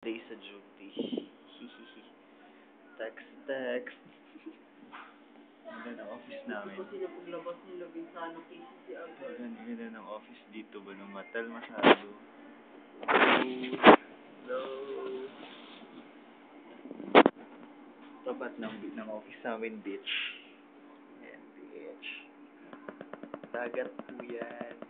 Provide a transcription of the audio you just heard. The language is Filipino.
day sa duty. Text, text. Ganda ng office namin. Kasi na paglabas nila, bintana cases si Agad. Ganda, ganda ng office dito ba nung matal masyado. Hello. Tapat ng, ng office namin, bitch. Ayan, bitch. Dagat po yan.